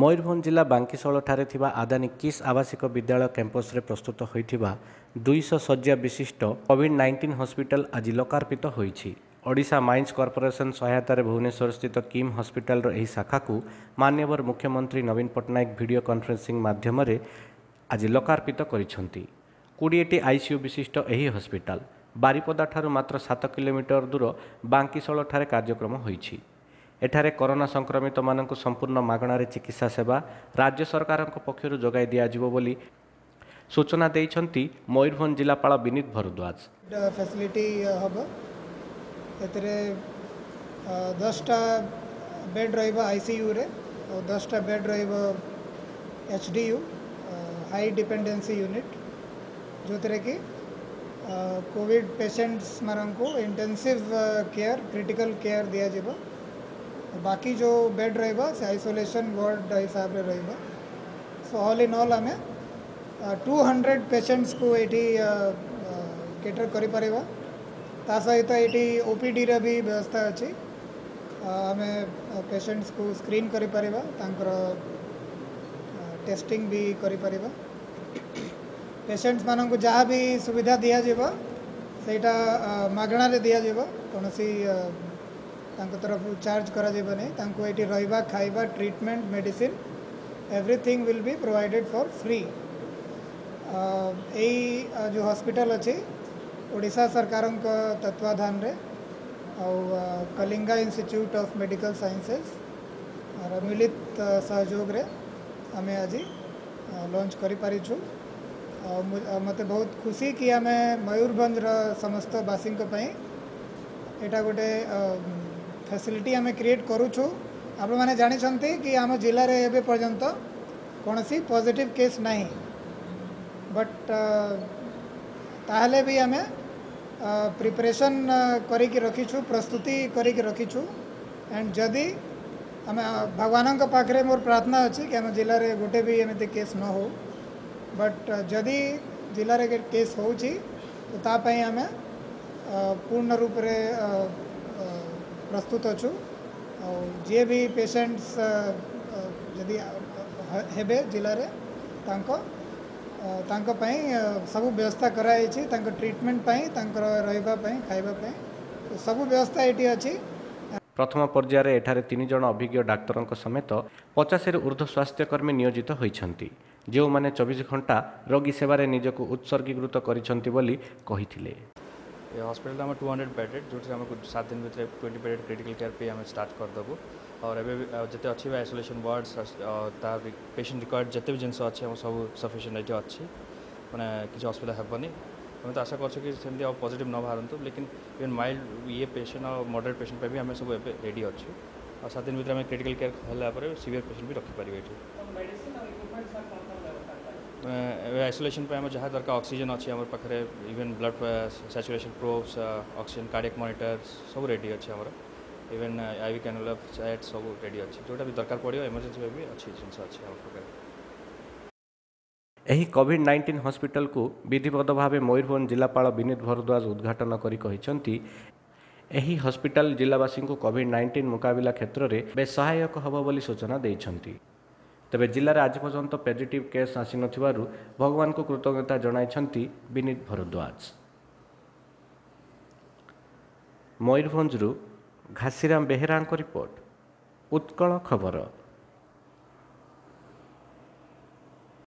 ମୟୂରଭଞ୍ଜ ଜିଲ୍ଲା ବାଙ୍କିଶଳଠାରେ ଥିବା ଆଦାନୀ କିସ୍ ଆବାସିକ ବିଦ୍ୟାଳୟ କ୍ୟାମ୍ପସରେ ପ୍ରସ୍ତୁତ ହୋଇଥିବା ଦୁଇଶହ ଶଯ୍ୟା ବିଶିଷ୍ଟ କୋଭିଡ୍ ନାଇଣ୍ଟିନ୍ ହସ୍ପିଟାଲ ଆଜି ଲୋକାର୍ପିତ ହୋଇଛି ଓଡ଼ିଶା ମାଇନ୍ସ କର୍ପୋରେସନ ସହାୟତାରେ ଭୁବନେଶ୍ୱରସ୍ଥିତ କିମ୍ ହସ୍ପିଟାଲର ଏହି ଶାଖାକୁ ମାନ୍ୟବର ମୁଖ୍ୟମନ୍ତ୍ରୀ ନବୀନ ପଟ୍ଟନାୟକ ଭିଡ଼ିଓ କନଫରେନ୍ସିଂ ମାଧ୍ୟମରେ ଆଜି ଲୋକାର୍ପିତ କରିଛନ୍ତି କୋଡ଼ିଏଟି ଆଇସିୟୁ ବିଶିଷ୍ଟ ଏହି ହସ୍ପିଟାଲ ବାରିପଦାଠାରୁ ମାତ୍ର ସାତ କିଲୋମିଟର ଦୂର ବାଙ୍କିଶଳଠାରେ କାର୍ଯ୍ୟକ୍ରମ ହୋଇଛି ଏଠାରେ କରୋନା ସଂକ୍ରମିତମାନଙ୍କୁ ସମ୍ପୂର୍ଣ୍ଣ ମାଗଣାରେ ଚିକିତ୍ସା ସେବା ରାଜ୍ୟ ସରକାରଙ୍କ ପକ୍ଷରୁ ଯୋଗାଇ ଦିଆଯିବ ବୋଲି ସୂଚନା ଦେଇଛନ୍ତି ମୟୂରଭଞ୍ଜ ଜିଲ୍ଲାପାଳ ବିନୀତ ଭରଦ୍ୱାଜ ଫ୍ୟାସିଲିଟି ହେବ ଏଥିରେ ଦଶଟା ବେଡ୍ ରହିବ ଆଇସିୟୁରେ ଆଉ ଦଶଟା ବେଡ୍ ରହିବ H D U high dependency unit ଯେଉଁଥିରେ କି କୋଭିଡ଼ ପେସେଣ୍ଟସ୍ ମାନଙ୍କୁ ଇଣ୍ଟେନ୍ସିଭ୍ କେୟାର କ୍ରିଟିକାଲ କେୟାର ଦିଆଯିବ बाकी जो बेड से आइसोलेशन वार्ड हिसाब से रहेगा so all in all um two hundred patients को ये कैटर कर सहित ये ओपीडी भी व्यवस्था अच्छी आम uh, पेसेंट्स uh, को स्क्रीन कर टेस्टिंग भी कर पेसेंट्स मानक जहाँ भी सुविधा दिजाव से uh, मगणारे दिजाव कौन सी तरफ चार्ज कराने रहा खाइबा treatment medicine everything will be provided for free यही जो हस्पिटाल अच्छी ओडा सरकार तत्वाधान Kalinga Institute of Medical Sciences मिलित सहयोग आम आज लंच करूँ मत बहुत खुशी कि आम मयूरभंजर समस्त बासी यहाँ गोटे फैसिलिटी आम क्रिएट करुचु आप जानते कि आम जिले में एवं पर्यटन कौन सी पॉजिटिव केस ना बट ताहले भी आम प्रिपरेशन करी रखीचु प्रस्तुति करी रखीचु एंड जदि आम भगवान पाखे मोर प्रार्थना अच्छे कि आम जिले में गोटे भी एमती केस न हो बट जदि जिले केस हो तो आम पूर्ण रूप से ପ୍ରସ୍ତୁତ ଅଛୁ ଆଉ ଯିଏ ବି ପେସେଣ୍ଟସ୍ ଯଦି ହେବେ ଜିଲ୍ଲାରେ ତାଙ୍କ ତାଙ୍କ ପାଇଁ ସବୁ ବ୍ୟବସ୍ଥା କରାଯାଇଛି ତାଙ୍କ ଟ୍ରିଟମେଣ୍ଟ ପାଇଁ ତାଙ୍କର ରହିବା ପାଇଁ ଖାଇବା ପାଇଁ ସବୁ ବ୍ୟବସ୍ଥା ଏଇଠି ଅଛି ପ୍ରଥମ ପର୍ଯ୍ୟାୟରେ ଏଠାରେ ତିନି ଜଣ ଅଭିଜ୍ଞ ଡାକ୍ତରଙ୍କ ସମେତ ପଚାଶରୁ ଉର୍ଦ୍ଧ୍ୱ ସ୍ୱାସ୍ଥ୍ୟକର୍ମୀ ନିୟୋଜିତ ହୋଇଛନ୍ତି ଯେଉଁମାନେ ଚବିଶ ଘଣ୍ଟା ରୋଗୀ ସେବାରେ ନିଜକୁ ଉତ୍ସର୍ଗୀକୃତ କରିଛନ୍ତି ବୋଲି କହିଥିଲେ हस्पिटा टू हंड्रेड बेडेड जो सात दिन भर ट्वेंटी बेडेड क्रिटिकल केयर पे आम स्टार्ट करदेबू और ए जिते अच्छे आइसोलेसन वार्डस पेसेंट रिक्वयर्ड जिते भी जिन अच्छे सब सफिसीयंट ये अच्छी मैंने किसी असुविधा हेनी तुम तो आशा कर पजिट न बाहर लेकिन इवेन माइल्ड ये पेसेंट और मडरेट पेसेंट पर भी आम सब रेडी अच्छे और सात दिन भर में क्रिटिकल केयर होगापर सीयर पेसेंट भी रखिपर तो ये ଆଇସୋଲେସନ୍ ପାଇଁ ଆମର ଯାହା ଦରକାର ଅକ୍ସିଜେନ୍ ଅଛି ଆମର ପାଖରେ even blood saturation probes oxygen cardiac monitor ସବୁ ରେଡ଼ି ଅଛି ଆମର even I V cannula site ସବୁ ରେଡ଼ି ଅଛି ଯେଉଁଟା ବି ଦରକାର ପଡ଼ିବ ଏମର୍ଜେନ୍ସି ପାଇଁ ବି ଅଛି ଜିନିଷ ଅଛି ଆମ ପାଖରେ ଏହି କୋଭିଡ୍ ନାଇଣ୍ଟିନ୍ ହସ୍ପିଟାଲକୁ ବିଧିବଦ୍ଧ ଭାବେ ମୟୂରଭଞ୍ଜ ଜିଲ୍ଲାପାଳ ବିନୀତ ଭରଦ୍ୱାଜ ଉଦ୍ଘାଟନ କରି କହିଛନ୍ତି ଏହି ହସ୍ପିଟାଲ ଜିଲ୍ଲାବାସୀଙ୍କୁ କୋଭିଡ୍ ନାଇଣ୍ଟିନ୍ ମୁକାବିଲା କ୍ଷେତ୍ରରେ ବେଶ୍ ସହାୟକ ହେବ ବୋଲି ସୂଚନା ଦେଇଛନ୍ତି ତେବେ ଜିଲ୍ଲାରେ ଆଜି ପର୍ଯ୍ୟନ୍ତ ପଜିଟିଭ୍ କେସ୍ ଆସିନଥିବାରୁ ଭଗବାନଙ୍କୁ କୃତଜ୍ଞତା ଜଣାଇଛନ୍ତି ବିନୀତ ଭରଦ୍ୱାଜ ମୟୂରଭଞ୍ଜରୁ ଘାସିରାମ ବେହେରାଙ୍କ ରିପୋର୍ଟ ଉତ୍କଳ ଖବର